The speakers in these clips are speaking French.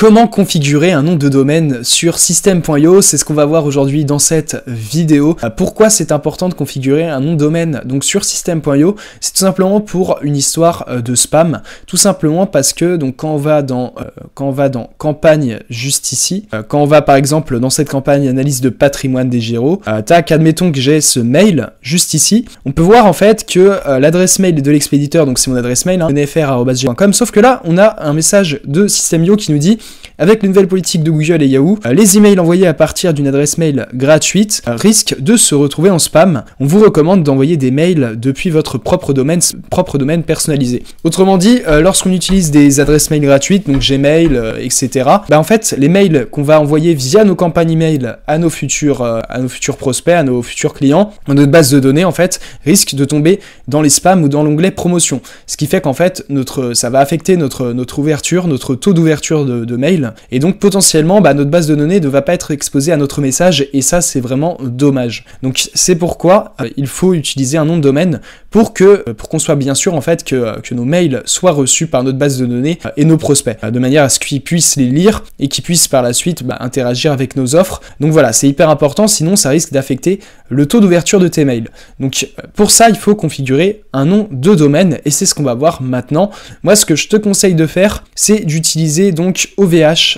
Comment configurer un nom de domaine sur system.io C'est ce qu'on va voir aujourd'hui dans cette vidéo. Euh, pourquoi c'est important de configurer un nom de domaine donc sur system.io C'est tout simplement pour une histoire euh, de spam. Tout simplement parce que donc quand on va dans euh, quand on va dans campagne juste ici, quand on va par exemple dans cette campagne analyse de patrimoine des Géros, tac, admettons que j'ai ce mail juste ici, on peut voir en fait que l'adresse mail de l'expéditeur, donc c'est mon adresse mail, hein, nfr.com, sauf que là on a un message de system.io qui nous dit avec les nouvelles politiques de Google et Yahoo, euh, les emails envoyés à partir d'une adresse mail gratuite euh, risquent de se retrouver en spam. On vous recommande d'envoyer des mails depuis votre propre domaine, propre domaine personnalisé. Autrement dit, euh, lorsqu'on utilise des adresses mail gratuites, donc Gmail, etc., bah en fait, les mails qu'on va envoyer via nos campagnes email à nos futurs, à nos futurs prospects, à nos futurs clients, notre base de données, en fait, risquent de tomber dans les spams ou dans l'onglet promotion. Ce qui fait qu'en fait, notre, ça va affecter notre, notre ouverture, notre taux d'ouverture de, de mail et donc potentiellement, bah, notre base de données ne va pas être exposée à notre message, et ça c'est vraiment dommage. Donc c'est pourquoi euh, il faut utiliser un nom de domaine pour que euh, pour qu'on soit bien sûr en fait que, euh, que nos mails soient reçus par notre base de données et nos prospects, de manière à ce qu'ils puissent les lire et qu'ils puissent par la suite bah, interagir avec nos offres. Donc voilà, c'est hyper important, sinon ça risque d'affecter le taux d'ouverture de tes mails. Donc pour ça, il faut configurer un nom de domaine et c'est ce qu'on va voir maintenant. Moi, ce que je te conseille de faire, c'est d'utiliser donc OVH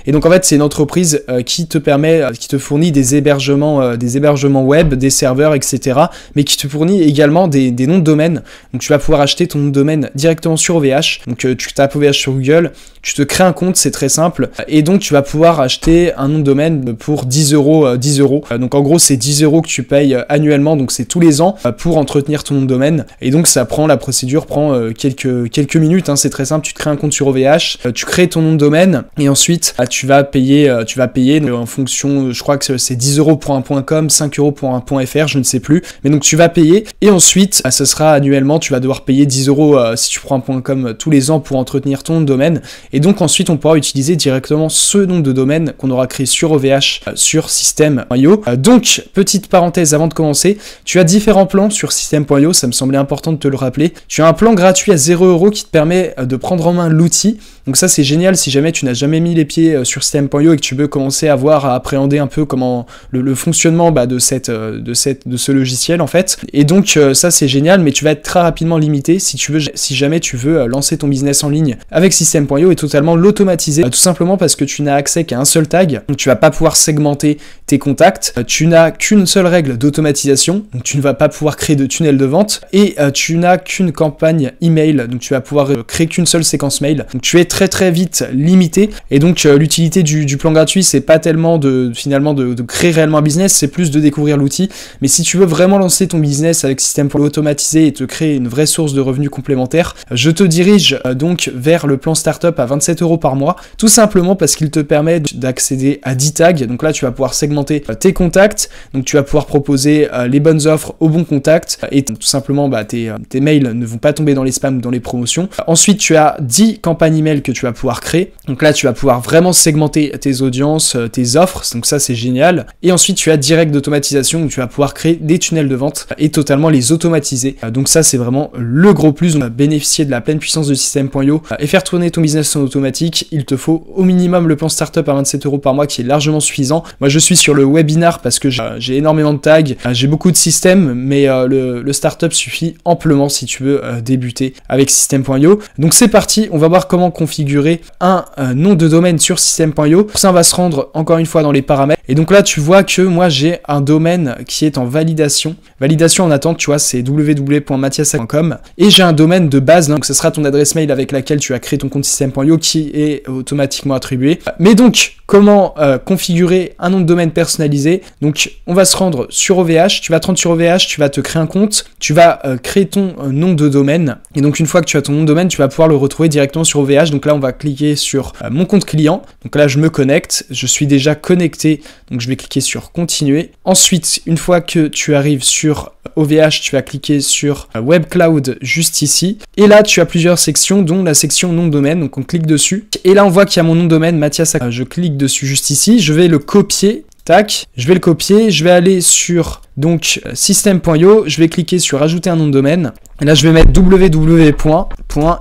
et donc en fait, c'est une entreprise euh, qui te permet, euh, qui te fournit des hébergements, euh, des hébergements web, des serveurs, etc. Mais qui te fournit également des, noms de domaine. Donc tu vas pouvoir acheter ton nom de domaine directement sur OVH. Donc tu tapes OVH sur Google, tu te crées un compte, c'est très simple. Et donc tu vas pouvoir acheter un nom de domaine pour 10 euros, 10 euros. Donc en gros, c'est 10 euros que tu payes annuellement, donc c'est tous les ans pour entretenir ton nom de domaine. Et donc ça prend, la procédure prend quelques, quelques minutes, hein, c'est très simple. Tu te crées un compte sur OVH, tu crées ton nom de domaine et ensuite ah, tu vas payer, euh, tu vas payer en fonction, je crois que c'est 10 euros pour un .com, 5 euros pour un .fr, je ne sais plus. Mais donc tu vas payer et ensuite, ah, ce sera annuellement, tu vas devoir payer 10 euros euh, si tu prends un .com tous les ans pour entretenir ton domaine. Et donc ensuite, on pourra utiliser directement ce nom de domaine qu'on aura créé sur OVH, euh, sur System.io. donc, petite parenthèse avant de commencer, tu as différents plans sur System.io, ça me semblait important de te le rappeler. Tu as un plan gratuit à 0 euros qui te permet de prendre en main l'outil. Donc ça c'est génial si jamais tu n'as jamais mis les pieds euh, sur system.io et que tu veux commencer à voir, à appréhender un peu comment le, fonctionnement bah, de, cette, euh, de, cette, de ce logiciel en fait. Et donc euh, ça c'est génial, mais tu vas être très rapidement limité si tu veux, si jamais tu veux lancer ton business en ligne avec system.io et totalement l'automatiser, tout simplement parce que tu n'as accès qu'à un seul tag, donc tu vas pas pouvoir segmenter tes contacts, tu n'as qu'une seule règle d'automatisation, donc tu ne vas pas pouvoir créer de tunnel de vente. Et tu n'as qu'une campagne email, donc tu vas pouvoir créer qu'une seule séquence mail. Donc tu es très très vite limité et donc l'utilité du, plan gratuit, c'est pas tellement de finalement de, créer réellement un business, c'est plus de découvrir l'outil. Mais si tu veux vraiment lancer ton business avec système pour l'automatiser et te créer une vraie source de revenus complémentaires, je te dirige euh, donc vers le plan startup à 27 euros par mois, tout simplement parce qu'il te permet d'accéder à 10 tags. Donc là, tu vas pouvoir segmenter euh, tes contacts, donc tu vas pouvoir proposer euh, les bonnes offres aux bons contacts et tout simplement bah, tes, tes mails ne vont pas tomber dans les spams ou dans les promotions. Ensuite, tu as 10 campagnes email que tu vas pouvoir créer. Donc là, tu vas pouvoir vraiment segmenter tes audiences, euh, tes offres, donc ça c'est génial. Et ensuite tu as direct d'automatisation où tu vas pouvoir créer des tunnels de vente et totalement les automatiser. Euh, donc ça c'est vraiment le gros plus, on va bénéficier de la pleine puissance de système.io et faire tourner ton business en automatique, il te faut au minimum le plan startup à 27 euros par mois qui est largement suffisant. Moi je suis sur le webinar parce que j'ai énormément de tags, euh, j'ai beaucoup de systèmes, mais le, le startup suffit amplement si tu veux débuter avec système.io. Donc c'est parti, on va voir comment configurer un nom de domaine sur system.io. Ça, va se rendre encore une fois dans les paramètres. Et donc là, tu vois que moi, j'ai un domaine qui est en validation. Validation en attente, tu vois, c'est www.mathias.com. Et j'ai un domaine de base, donc ce sera ton adresse mail avec laquelle tu as créé ton compte system.io qui est automatiquement attribué. Mais donc, comment euh, configurer un nom de domaine personnalisé Donc, on va se rendre sur OVH. Tu vas te rendre sur OVH, tu vas te créer un compte, tu vas euh, créer ton euh, nom de domaine. Et donc, une fois que tu as ton nom de domaine, tu vas pouvoir le retrouver directement sur OVH. Donc là, on va cliquer sur mon compte client. Donc là, je me connecte. Je suis déjà connecté. Donc, je vais cliquer sur continuer. Ensuite, une fois que tu arrives sur OVH, tu vas cliquer sur Web Cloud juste ici. Et là, tu as plusieurs sections, dont la section nom de domaine. Donc, on clique dessus. Et là, on voit qu'il y a mon nom de domaine, Mathias. Je clique dessus juste ici. Je vais le copier. Tac, je vais le copier, je vais aller sur donc system.io, je vais cliquer sur ajouter un nom de domaine. Là je vais mettre www.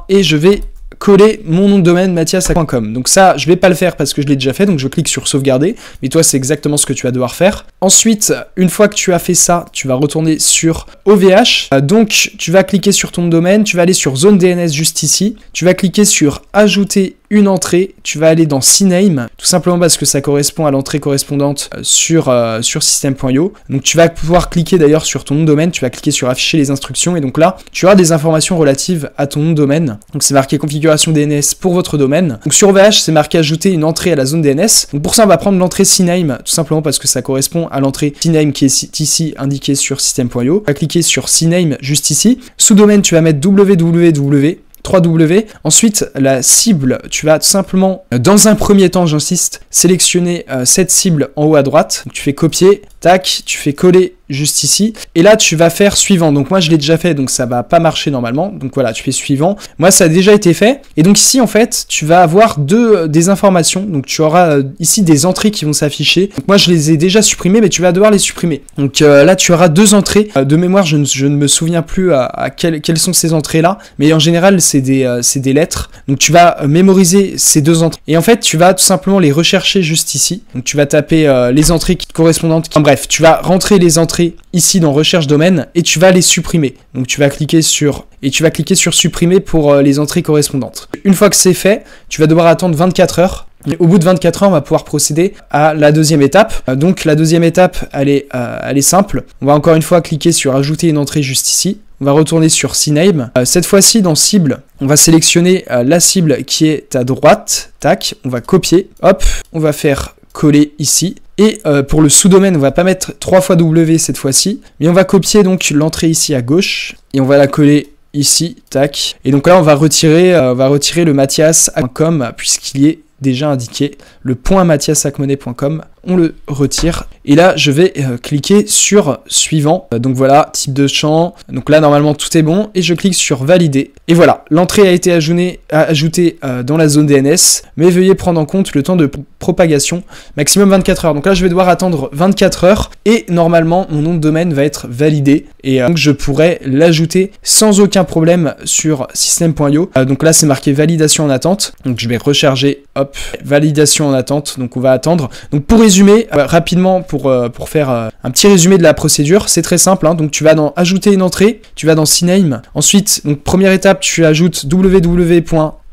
et je vais coller mon nom de domaine mathias.com. Donc ça, je vais pas le faire parce que je l'ai déjà fait, donc je clique sur sauvegarder, mais toi c'est exactement ce que tu vas devoir faire. Ensuite, une fois que tu as fait ça, tu vas retourner sur OVH, euh, donc tu vas cliquer sur ton domaine, tu vas aller sur zone DNS juste ici, tu vas cliquer sur ajouter une entrée, tu vas aller dans CNAME, tout simplement parce que ça correspond à l'entrée correspondante euh, sur, euh, sur system.io. Donc tu vas pouvoir cliquer d'ailleurs sur ton nom de domaine, tu vas cliquer sur afficher les instructions et donc là, tu auras des informations relatives à ton domaine. Donc c'est marqué configuration DNS pour votre domaine. Donc sur VH, c'est marqué ajouter une entrée à la zone DNS. Donc pour ça, on va prendre l'entrée CNAME, tout simplement parce que ça correspond à l'entrée CNAME qui est ici indiquée sur system.io. On va cliquer sur CNAME juste ici. Sous domaine, tu vas mettre www 3W. Ensuite, la cible, tu vas simplement, dans un premier temps, j'insiste, sélectionner euh, cette cible en haut à droite. Tu fais copier, tac, tu fais coller juste ici. Et là, tu vas faire suivant. Donc moi, je l'ai déjà fait, donc ça va pas marcher normalement. Donc voilà, tu fais suivant. Moi, ça a déjà été fait. Et donc ici, en fait, tu vas avoir deux euh, des informations. Donc tu auras euh, ici des entrées qui vont s'afficher. Moi, je les ai déjà supprimées, mais tu vas devoir les supprimer. Donc euh, là, tu auras deux entrées. de mémoire, je ne, me souviens plus à, quelles sont ces entrées-là. Mais en général, c'est des, des lettres. Donc tu vas mémoriser ces deux entrées. Et en fait, tu vas tout simplement les rechercher juste ici. Donc tu vas taper les entrées correspondantes. Tu vas rentrer les entrées ici dans recherche domaine et tu vas les supprimer. Donc tu vas cliquer sur et tu vas cliquer sur supprimer pour euh, les entrées correspondantes. Une fois que c'est fait, tu vas devoir attendre 24 heures au bout de 24 heures, on va pouvoir procéder à la deuxième étape. Euh, donc la deuxième étape, elle est, euh, elle est simple. On va encore une fois cliquer sur ajouter une entrée juste ici. On va retourner sur CNAME. cette fois-ci, dans cible, on va sélectionner la cible qui est à droite. Tac, on va copier. Hop, on va faire coller ici. Et euh, pour le sous-domaine, on va pas mettre 3 fois W cette fois-ci, mais on va copier donc l'entrée ici à gauche et on va la coller ici, tac. Et donc là, on va retirer, euh, on va retirer le mathias.com puisqu'il est déjà indiqué le point mathiasacmonet.com on le retire. Et là, je vais euh, cliquer sur suivant. Euh, donc voilà, type de champ. Donc là, normalement, tout est bon. Et je clique sur valider. Et voilà, l'entrée a été ajoutée euh, dans la zone DNS. Mais veuillez prendre en compte le temps de propagation, maximum 24 heures. Donc là, je vais devoir attendre 24 heures. Et normalement, mon nom de domaine va être validé. Et donc, je pourrais l'ajouter sans aucun problème sur system.io. donc là, c'est marqué validation en attente. Donc je vais recharger. Hop, validation en attente. Donc on va attendre. Donc pour résumer euh, rapidement, pour, euh, faire euh, un petit résumé de la procédure, c'est très simple. Hein. donc tu vas dans ajouter une entrée, tu vas dans CNAME. Ensuite, donc première étape, tu ajoutes www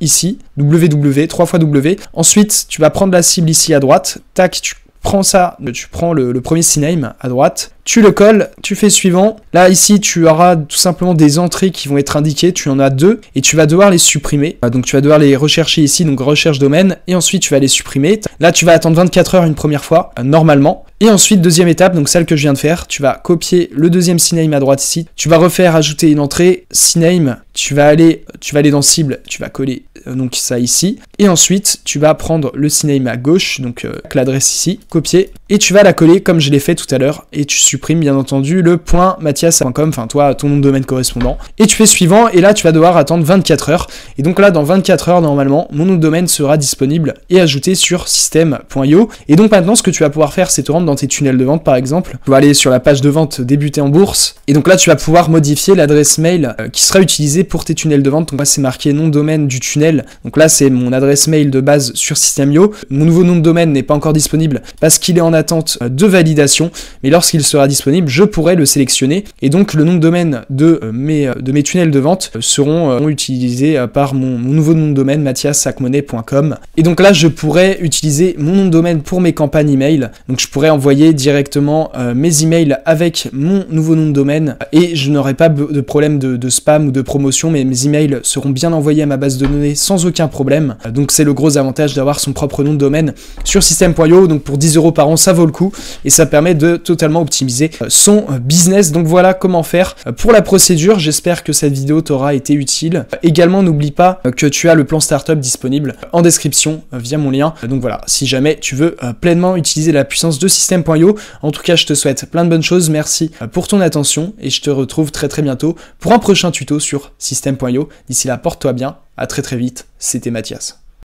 ici, www, 3 fois W. Ensuite, tu vas prendre la cible ici à droite, tac, tu prends ça, tu prends le, le premier CNAME à droite, tu le colles, tu fais suivant. Là, ici, tu auras tout simplement des entrées qui vont être indiquées. Tu en as deux et tu vas devoir les supprimer. Donc, tu vas devoir les rechercher ici, donc recherche domaine, et ensuite tu vas les supprimer. Là, tu vas attendre 24 heures une première fois, euh, normalement. Et ensuite, deuxième étape, donc celle que je viens de faire, tu vas copier le deuxième CNAME à droite ici. Tu vas refaire ajouter une entrée CNAME. Tu vas aller, dans cible, tu vas coller euh, donc ça ici. Et ensuite, tu vas prendre le CNAME à gauche, donc euh, l'adresse ici, copier, et tu vas la coller comme je l'ai fait tout à l'heure, et tu supprimes bien entendu le point mathias.com, enfin toi, ton nom de domaine correspondant. Et tu fais suivant, et là tu vas devoir attendre 24 heures. Et donc là, dans 24 heures, normalement, mon nom de domaine sera disponible et ajouté sur system.io. Et donc maintenant, ce que tu vas pouvoir faire, c'est te rendre dans tes tunnels de vente par exemple. Tu vas aller sur la page de vente débuter en bourse. Et donc là, tu vas pouvoir modifier l'adresse mail euh, qui sera utilisée pour tes tunnels de vente. Donc là, c'est marqué nom de domaine du tunnel. Donc là, c'est mon adresse mail de base sur System.io. Mon nouveau nom de domaine n'est pas encore disponible parce qu'il est en attente euh, de validation. Mais lorsqu'il sera disponible, je pourrai le sélectionner. Et donc, le nom de domaine de euh, mes, de mes tunnels de vente seront utilisés par mon, nouveau nom de domaine, mathiasacmonet.com. Et donc là, je pourrais utiliser mon nom de domaine pour mes campagnes email. Donc je pourrais envoyer directement euh, mes emails avec mon nouveau nom de domaine et je n'aurai pas de problème de, spam ou de promotion, mais mes emails seront bien envoyés à ma base de données sans aucun problème. Euh, donc c'est le gros avantage d'avoir son propre nom de domaine sur system.io. Donc pour 10 euros par an, ça vaut le coup et ça permet de totalement optimiser euh, son business. Donc voilà comment faire pour la procédure. J'espère que cette vidéo t'aura été utile. Également, n'oublie pas que tu as le plan startup disponible en description via mon lien. Donc voilà, si jamais tu veux pleinement utiliser la puissance de système System.io. En tout cas, je te souhaite plein de bonnes choses. Merci euh, pour ton attention et je te retrouve très très bientôt pour un prochain tuto sur System.io. D'ici là, porte-toi bien. À très très vite. C'était Mathias.